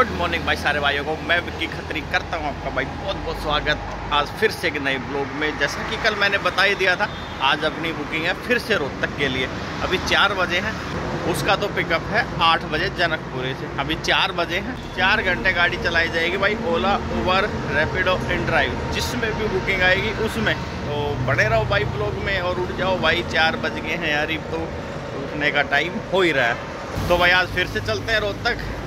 बहत्तर मॉर्निंग भाई सारे भाइयों को। मैं विक्की खत्री करता हूँ आपका भाई बहुत बहुत स्वागत। आज फिर से एक नए ब्लॉग में। जैसा कि कल मैंने बता ही दिया था, आज अपनी बुकिंग है फिर से रोहतक के लिए। अभी चार बजे हैं, उसका तो पिकअप है आठ बजे जनकपुरे से। अभी चार बजे हैं, चार घंटे गाड़ी चलाई जाएगी भाई Ola Uber Rapido inDrive जिसमें भी बुकिंग आएगी, उसमें। तो बने रहो भाई ब्लॉग में और उठ जाओ। भाई चार बज गए हैं ली तो उठने का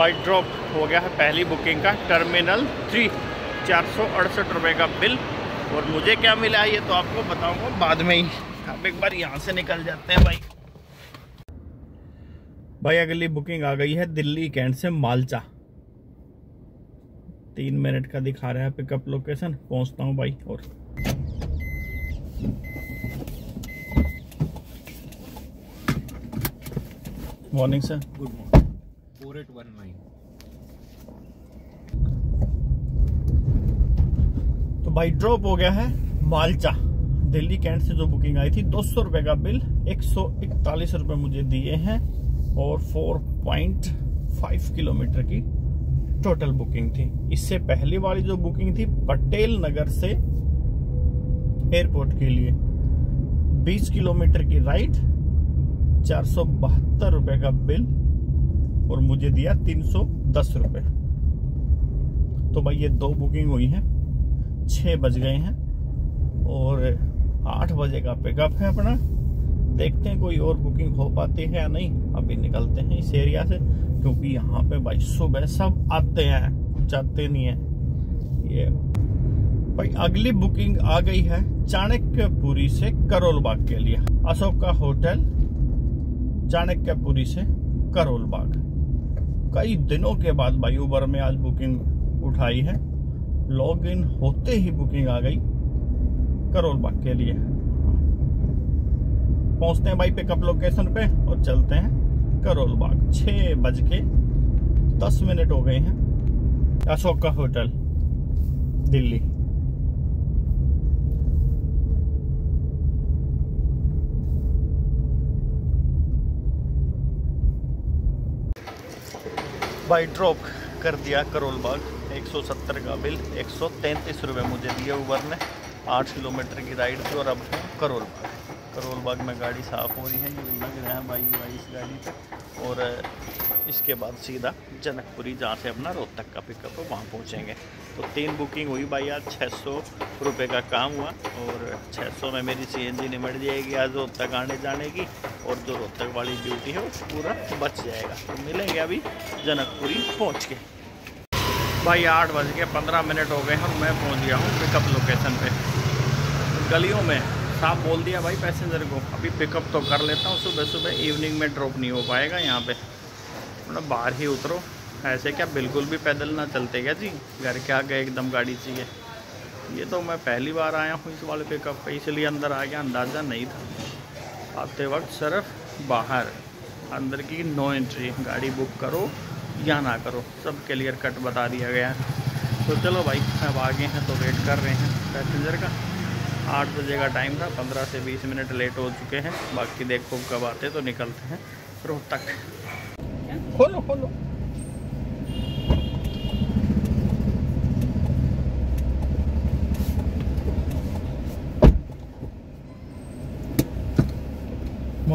बाइक ड्रॉप हो गया है पहली बुकिंग का, टर्मिनल थ्री, चार सौ अड़सठ रुपये का बिल। और मुझे क्या मिला ये तो आपको बताऊँगा बाद में ही। आप एक बार यहाँ से निकल जाते हैं भाई। भाई, अगली बुकिंग आ गई है दिल्ली कैंट से मालचा। तीन मिनट का दिखा रहा है पिकअप लोकेशन पहुँचता हूँ भाई, और। Morning sir good morning four eight one nine तो भाई ड्रॉप हो गया है मालचा। दिल्ली कैंट से जो बुकिंग आई थी, दो सौ रुपए का बिल एक सौ इकतालीस रुपए मुझे दिए हैं और फोर पॉइंट फाइव किलोमीटर की टोटल बुकिंग थी। इससे पहली वाली जो बुकिंग थी पटेल नगर से एयरपोर्ट के लिए। 20 किलोमीटर की राइड चार सौ बहत्तर रुपए का बिल और मुझे दिया तीन सौ दस रुपए। तो भाई ये दो बुकिंग हुई हैं छः बज गए हैं और आठ बजे का पिकअप है अपना। देखते हैं कोई और बुकिंग हो पाती है या नहीं। अभी निकलते हैं इस एरिया से, क्योंकि यहाँ पे भाई सुबह सब आते हैं, जाते नहीं है। ये भाई अगली बुकिंग आ गई है चाणक्यपुरी से करोल बाग के लिए। अशोका होटल चाणक्यपुरी से करोल बाग कई दिनों के बाद भाई उबर में आज बुकिंग उठाई है। लॉग इन होते ही बुकिंग आ गई। करोलबाग के लिए। पहुँचते हैं भाई पिकअप लोकेशन पे और चलते हैं करोल बाग। छः बज के दस मिनट हो गए हैं। Ashoka hotel, Delhi. By drop कर दिया करोल बाग। 170 का बिल, एक सौ तैंतीस रुपये मुझे दिया उबर ने। आठ किलोमीटर की राइड थी और अब करोल बाग। करोल बाग में गाड़ी साफ़ हो रही है, ये लग रहा है भाई भाई इस गाड़ी पे। और इसके बाद सीधा जनकपुरी जहाँ से अपना रोहतक का पिकअप है, वहाँ पहुँचेंगे। तो तीन बुकिंग हुई भाई आज छः सौ रुपये का काम हुआ। और छः सौ में मेरी सी एन जी निमट जाएगी आज रोहतक आने जाने की। और जो रोहतक वाली ड्यूटी है वो पूरा बच जाएगा। तो मिलेंगे अभी जनकपुरी पहुँच के। भाई, आठ बज के पंद्रह मिनट हो गए हैं और मैं पहुँच गया हूँ पिकअप लोकेशन पे। गलियों में, साफ़ बोल दिया भाई पैसेंजर को। अभी पिकअप तो कर लेता हूँ सुबह सुबह इवनिंग में ड्रॉप नहीं हो पाएगा यहाँ पे। मतलब बाहर ही उतरो। ऐसे क्या बिल्कुल भी पैदल ना चलते क्या जी? घर के आगे एकदम गाड़ी चाहिए ये तो मैं पहली बार आया हूँ इस वाले पिकअप पे, इसलिए अंदर आ गया, अंदाज़ा नहीं था। आते वक्त सिर्फ़ बाहर। अंदर की नो एंट्री गाड़ी बुक करो या ना करो, सब क्लियर कट बता दिया गया है। तो चलो भाई, अब आगे हैं तो वेट कर रहे हैं पैसेंजर का। आठ बजे का टाइम था, पंद्रह से बीस मिनट लेट हो चुके हैं। बाकी देखो कब आते तो निकलते हैं रोहतक। खोलो खोलो।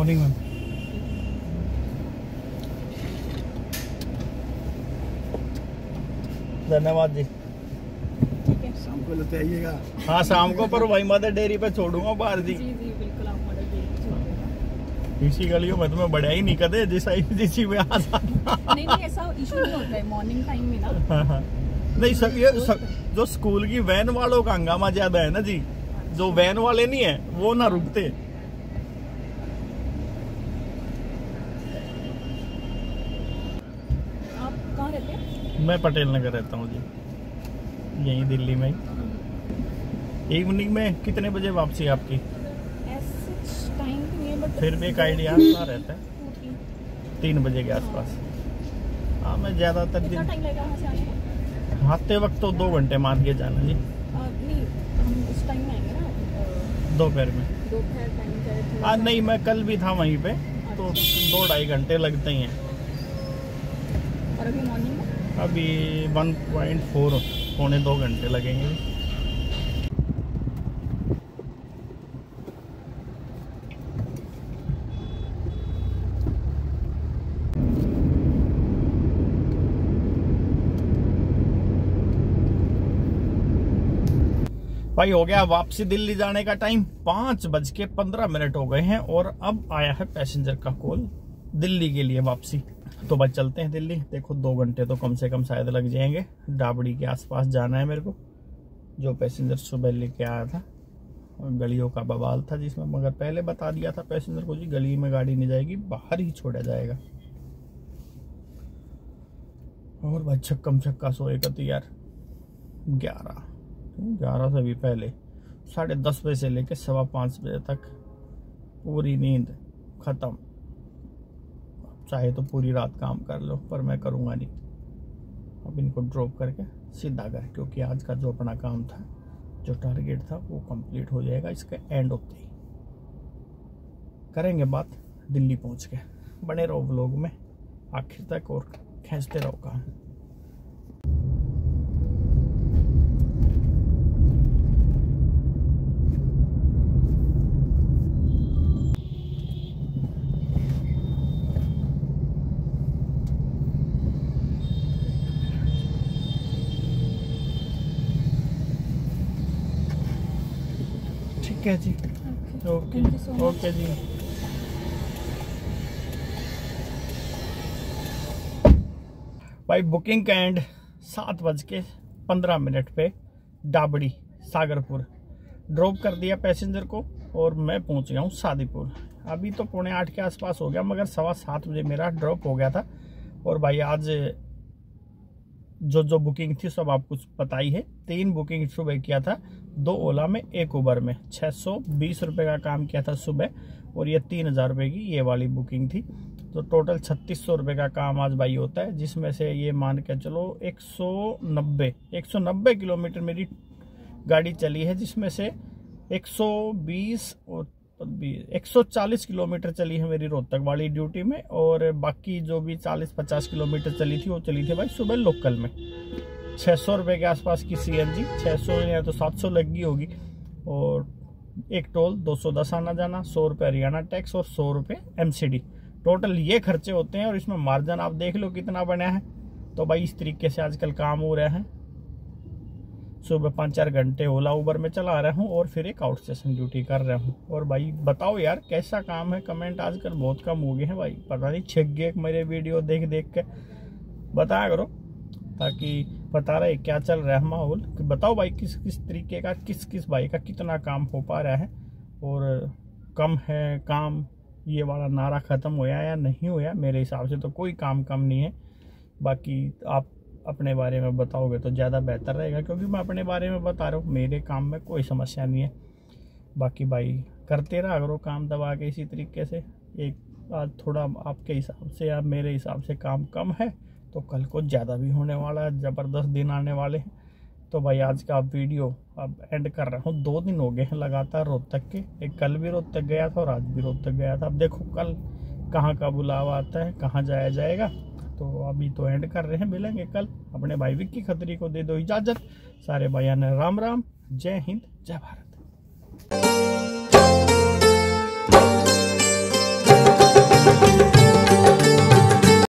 मॉर्निंग मैम धन्यवाद जी। शाम को लेते आइएगा। हाँ शाम को पर भाई मदर डेयरी पे छोड़ूँगा बाहर जी जी जी बिल्कुल आप मदर डेयरी पे छोड़िएगा इसी गलियों में तुम्हें बढ़िया ही नहीं कदे जिस जिसी में आ नहीं नहीं ऐसा इशू नहीं होता है मॉर्निंग टाइम में ना। हाँ, हाँ। नहीं सब ये सब, जो स्कूल की वैन वालों का हंगामा ज़्यादा है ना जी जो वैन वाले नहीं है वो ना रुकते आप कहाँ रहते हैं मैं पटेल नगर रहता हूँ जी। यहीं दिल्ली में। ही इवनिंग में कितने बजे वापसी आपकी? है बट फिर भी एक आइडिया रहता है। तीन बजे के आसपास। हाँ मैं ज़्यादातर दिन आते वक्त तो दो घंटे मान के जाना जी। दोपहर में। हाँ नहीं मैं कल भी था वहीं पे तो दो ढाई घंटे लगते ही हैं। और अभी मॉर्निंग में? अभी 1.4 पौने दो घंटे लगेंगे। भाई, हो गया वापसी दिल्ली जाने का टाइम। पाँच बज के पंद्रह मिनट हो गए हैं और अब आया है पैसेंजर का कॉल दिल्ली के लिए वापसी। तो बस चलते हैं दिल्ली। देखो, दो घंटे तो कम से कम शायद लग जाएँगे। डाबड़ी के आसपास जाना है मेरे को, जो पैसेंजर सुबह लेके आया था। गलियों का बवाल था जिसमें, मगर पहले बता दिया था पैसेंजर को जी, गली में गाड़ी नहीं जाएगी, बाहर ही छोड़ा जाएगा। और भाई, छक्कम छक्का सोएगा तो यार ग्यारह। ग्यारह से भी पहले, साढ़े दस बजे से लेकर सवा पाँच बजे तक, पूरी नींद खत्म। चाहे तो पूरी रात काम कर लो, पर मैं करूँगा नहीं। अब इनको ड्रॉप करके सीधा घर, क्योंकि आज का जो अपना काम था, जो टारगेट था, वो कंप्लीट हो जाएगा इसके एंड होते ही करेंगे बात दिल्ली पहुँच के। बने रहो व्लॉग में, आखिर तक और खींचते रहो काम। है जी। ओके. ओके जी। भाई बुकिंग का एंड सात बज के पंद्रह मिनट पे डाबड़ी सागरपुर। ड्रॉप कर दिया पैसेंजर को और मैं पहुँच गया हूँ शादीपुर अभी तो पौने आठ के आसपास हो गया मगर सवा सात बजे मेरा ड्रॉप हो गया था। और भाई आज जो जो बुकिंग थी सब आपको पता ही है। तीन बुकिंग सुबह किया था, दो ओला में, एक उबर में। छः सौ बीस रुपये का काम किया था सुबह, और ये तीन हज़ार रुपये की ये वाली बुकिंग थी। तो टोटल छत्तीस सौ रुपये का काम आज भाई होता है, जिसमें से ये मान के चलो एक सौ नब्बे, एक सौ नब्बे किलोमीटर मेरी गाड़ी चली है, जिसमें से एक सौ बीस और सौ चालीस किलोमीटर चली है मेरी रोहतक वाली ड्यूटी में और बाकी जो भी चालीस पचास किलोमीटर चली थी, वो चली थी भाई सुबह लोकल में। छः सौ रुपये के आसपास की सी एन जी छः सौ या तो सात सौ लग गई होगी। और एक टोल, दो सौ दस आना जाना, सौ रुपये हरियाणा टैक्स और सौ रुपये एम सी डी टोटल ये खर्चे होते हैं और इसमें मार्जिन आप देख लो कितना बना है। तो भाई इस तरीके से आजकल काम हो रहा है। सुबह पाँच चार घंटे ओला उबर में चला रहा हूँ और फिर एक आउट स्टेशन ड्यूटी कर रहा हूँ। और भाई, बताओ यार, कैसा काम है? कमेंट आजकल बहुत कम हो गए हैं भाई। पता नहीं छिक गए मेरे वीडियो देख देख के। बताया करो, ताकि बता रहे क्या चल रहा है माहौल। कि बताओ भाई, किस किस तरीके का, किस किस भाई का कितना काम हो पा रहा है? और कम है काम? ये वाला नारा ख़त्म होया या नहीं होया? मेरे हिसाब से तो कोई काम कम नहीं है। बाकी आप अपने बारे में बताओगे तो ज़्यादा बेहतर रहेगा, क्योंकि मैं अपने बारे में बता रहा हूँ, मेरे काम में कोई समस्या नहीं है। बाकी भाई, करते रहा करो काम दबा के इसी तरीके से। एक आज थोड़ा आपके हिसाब से या मेरे हिसाब से काम कम है तो कल को ज़्यादा भी होने वाला है, ज़बरदस्त दिन आने वाले हैं। तो भाई, आज का वीडियो अब एंड कर रहा हूँ। दो दिन हो गए हैं लगातार रोहतक के। एक कल भी रोहतक गया था और आज भी रोहतक गया था। अब देखो कल कहाँ का बुलावा आता है, कहाँ जाया जाएगा। तो अभी तो एंड कर रहे हैं, मिलेंगे कल। अपने भाई विक्की खत्री को दे दो इजाज़त। सारे भाइयों ने राम राम। जय हिंद, जय भारत।